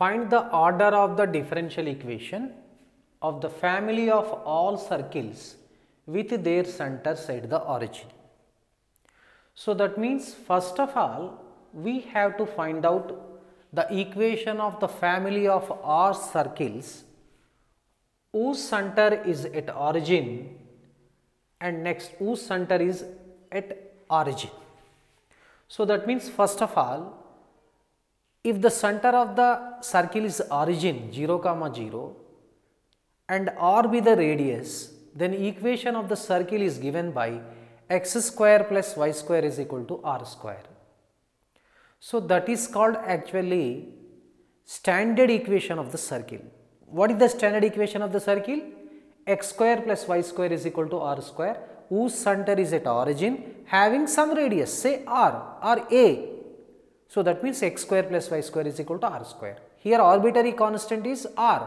Find the order of the differential equation of the family of all circles with their centers at the origin. So, that means first of all we have to find out the equation of the family of all circles whose center is at origin and next whose center is at origin. So, that means first of all if the center of the circle is origin 0 comma 0 and r be the radius then equation of the circle is given by x square plus y square is equal to r square. So, that is called actually standard equation of the circle. What is the standard equation of the circle? x square plus y square is equal to r square whose center is at origin having some radius say r or a. So, that means x square plus y square is equal to r square. Here arbitrary constant is r.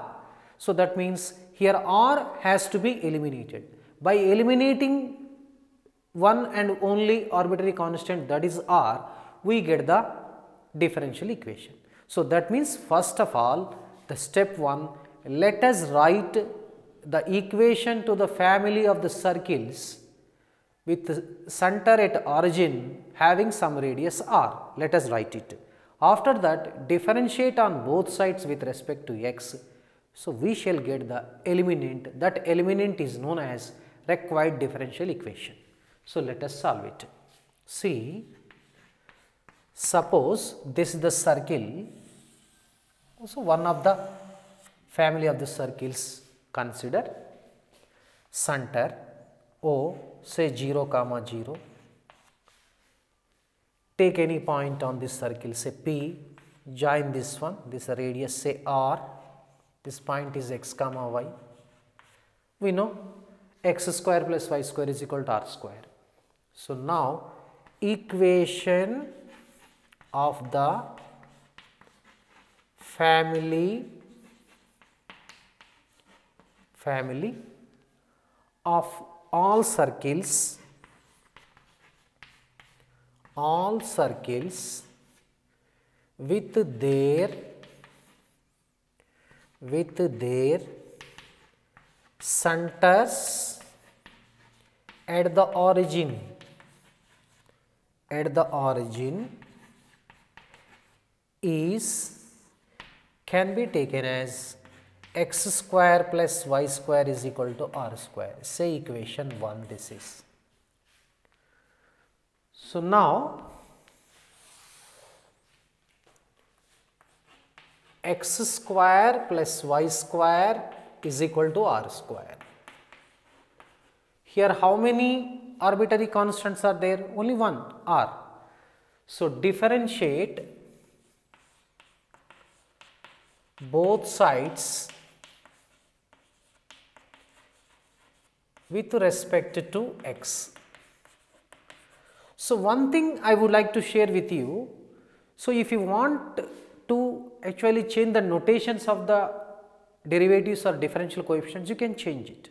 So, that means here r has to be eliminated. By eliminating one and only arbitrary constant that is r, we get the differential equation. So, that means first of all the step 1 let us write the equation to the family of the circles with center at origin having some radius r. Let us write it. After that differentiate on both sides with respect to x. So, we shall get the eliminant that eliminant is known as required differential equation. So, let us solve it. See Suppose this is the circle, so one of the family of the circles consider center O say 0 comma 0, take any point on this circle say P, join this one, this radius say R, this point is x comma y. We know x square plus y square is equal to r square. So, now equation of the family family of all circles all circles with their with their centers at the origin at the origin is can be taken as x square plus y square is equal to r square. Say equation 1 this is. So, now x square plus y square is equal to r square. Here how many arbitrary constants are there? Only one r. So, differentiate both sides with respect to x. So, one thing I would like to share with you. So, if you want to actually change the notations of the derivatives or differential coefficients, you can change it.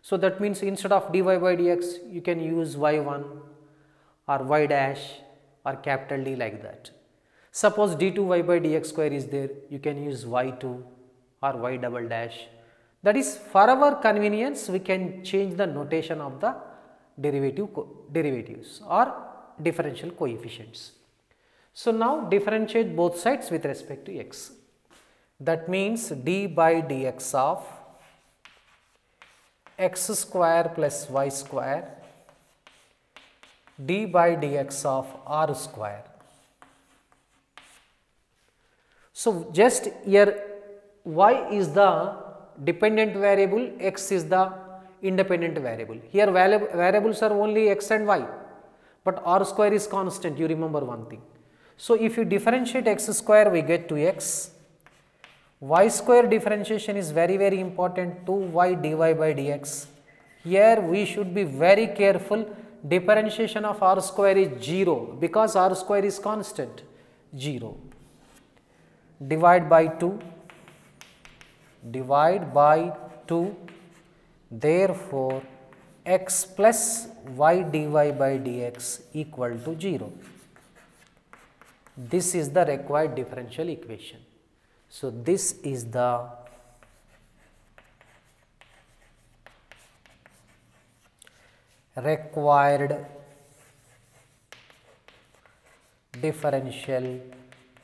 So, that means instead of dy by dx, you can use y1 or y dash or capital D like that. Suppose d2y by dx square is there, you can use y2 or y double dash. That is for our convenience, we can change the notation of the derivative derivatives or differential coefficients. So, now differentiate both sides with respect to x. That means d by dx of x square plus y square d by dx of r square so, just here y is the dependent variable, x is the independent variable. Here variables are only x and y, but r square is constant, you remember one thing. So, if you differentiate x square, we get to x. y square differentiation is very, very important, 2y dy by dx. Here we should be very careful, differentiation of r square is 0, because r square is constant, 0 divide by 2 divide by 2 therefore x plus y dy by dx equal to 0 this is the required differential equation So, this is the required differential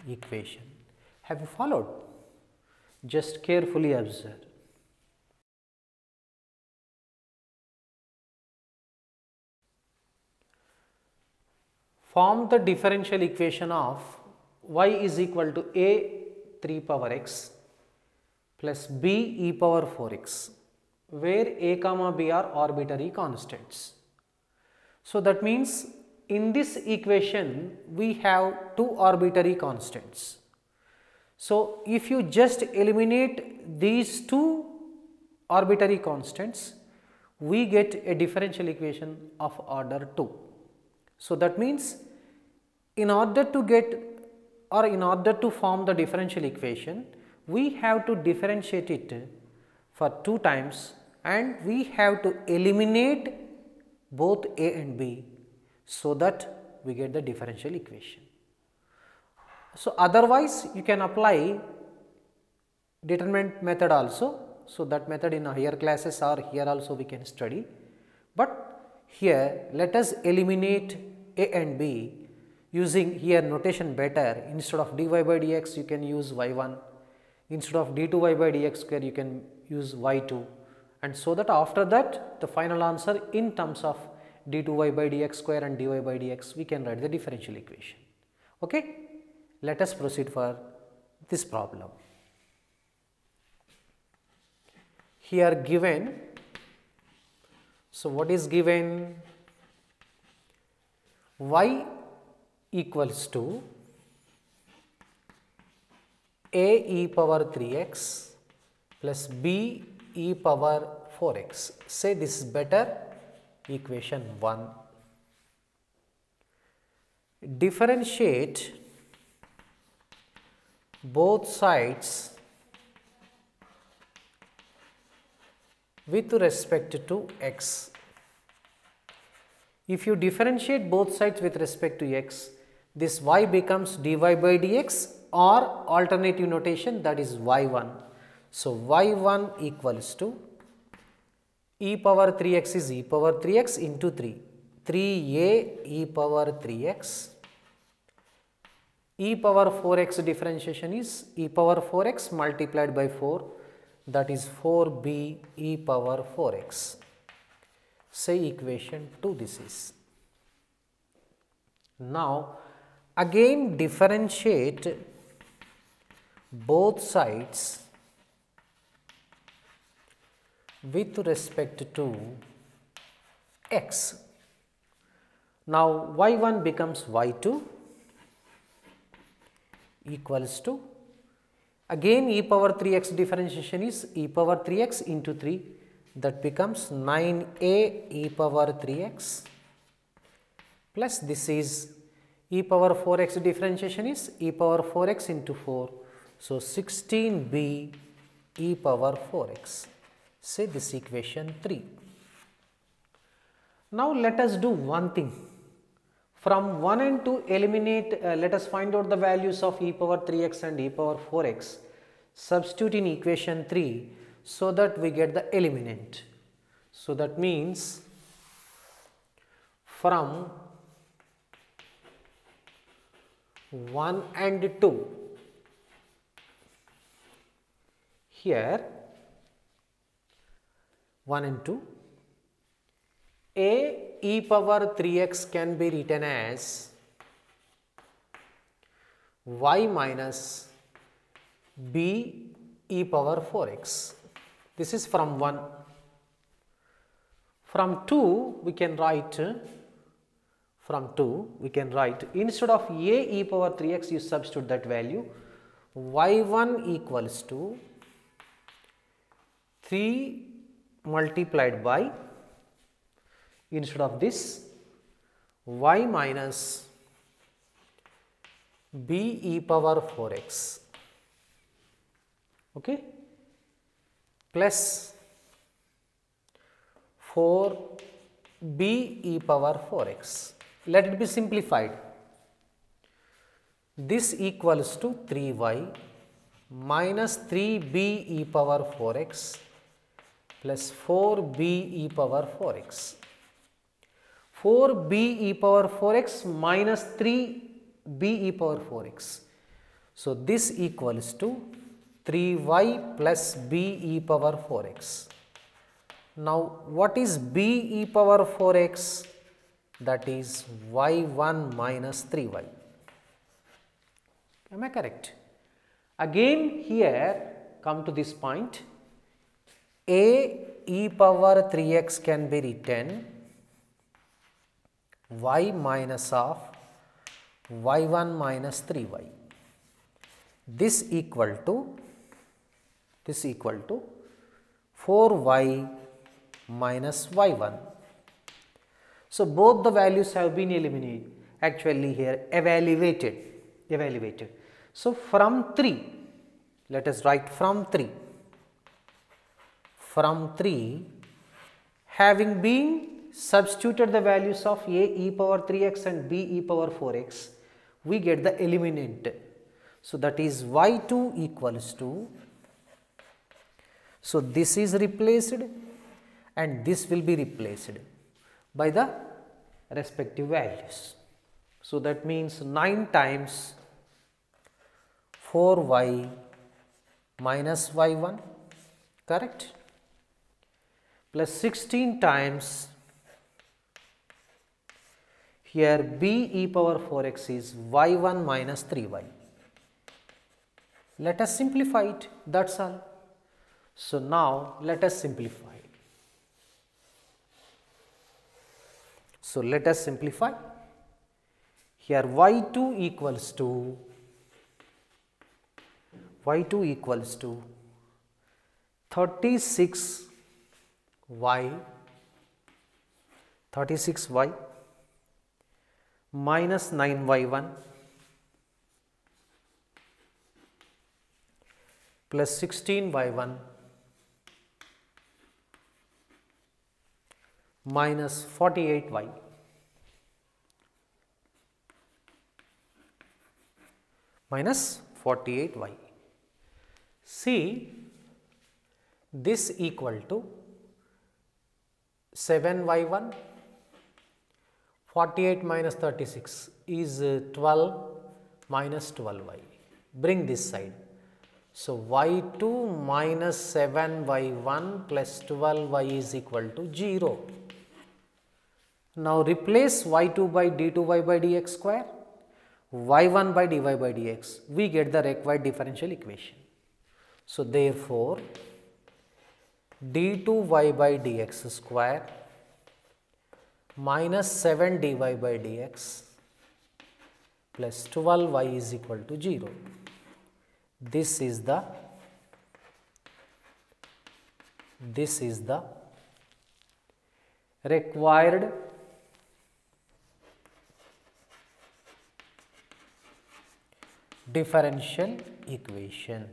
equation. Have you followed? Just carefully observe. Form the differential equation of y is equal to a 3 power x plus b e power 4x where a comma b are arbitrary constants. So, that means in this equation we have two arbitrary constants. So, if you just eliminate these two arbitrary constants, we get a differential equation of order 2. So, that means in order to get or in order to form the differential equation, we have to differentiate it for 2 times and we have to eliminate both a and b so that we get the differential equation. So, otherwise you can apply determinant method also. So, that method in higher classes or here also we can study, but here let us eliminate a and b using here notation better instead of dy by dx you can use y1 instead of d2y by dx square you can use y2 and so that after that the final answer in terms of d2y by dx square and dy by dx we can write the differential equation. Okay? Let us proceed for this problem. Here given, so what is given y equals to a e power 3x plus b e power 4x. Say this is better equation 1. Differentiate both sides with respect to x. If you differentiate both sides with respect to x, this y becomes dy by dx or alternative notation that is y1 so, y1 equals to e power 3x is e power 3x into 3, 3a e power 3x, e power 4x differentiation is e power 4x multiplied by 4 that is 4b e power 4x. Say equation 2 this is. Now, again differentiate both sides with respect to x. Now, y1 becomes y2 equals to again e power 3x differentiation is e power 3x into 3 that becomes 9a e power 3x plus this is e power 4x differentiation is e power 4x into 4. So, 16b e power 4x say this equation 3. Now let us do one thing. From 1 and 2 eliminate, uh, let us find out the values of e power 3x and e power 4x. Substitute in equation 3 so that we get the eliminant. So that means from 1 and 2 here 1 and 2. A e power 3x can be written as y minus b e power 4x. This is from 1. From 2 we can write from 2 we can write instead of a e power 3x you substitute that value y1 equals to 3 multiplied by instead of this y minus b e power 4x okay? Plus 4 b e power 4x let it be simplified. This equals to 3y minus 3b e power 4x plus 4b e power 4x. 4b e power 4x minus 3b e power 4x. So, this equals to 3y plus b e power 4x. Now, what is b e power 4x? That is y1 minus 3y. Am I correct? Again here come to this point a e power 3x can be written y minus of y1 minus 3y. This equal to this equal to 4y minus y1. So, both the values have been eliminated actually here evaluated evaluated. So, from 3 let us write from 3 from 3 having been substituted the values of a e power 3x and b e power 4x we get the eliminant. So, that is y2 equals to so this is replaced and this will be replaced by the respective values. So, that means 9 times 4y minus y1 correct plus 16 times here b e power 4x is y1 minus 3y. Let us simplify it, that is all. So, now let us simplify. So, let us simplify. Here y2 equals to y2 equals to 36 y 36 y minus 9 y1 plus 16 y1 minus 48 y minus 48 y. See this equal to 7 y1 48 minus 36 is uh, 12 minus 12y. Bring this side. So, y2 minus 7y1 plus 12y is equal to 0. Now, replace y2 by d2y by dx square, y1 by dy by dx. We get the required differential equation. So, therefore, d2y by dx square minus 7 dy by dx plus 12y is equal to 0. This is the this is the required differential equation.